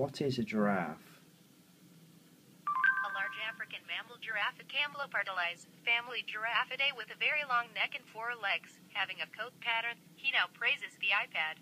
What is a giraffe? A large African mammal Giraffa camelopardalis, family Giraffidae with a very long neck and four legs, having a coat pattern. He now praises the iPad.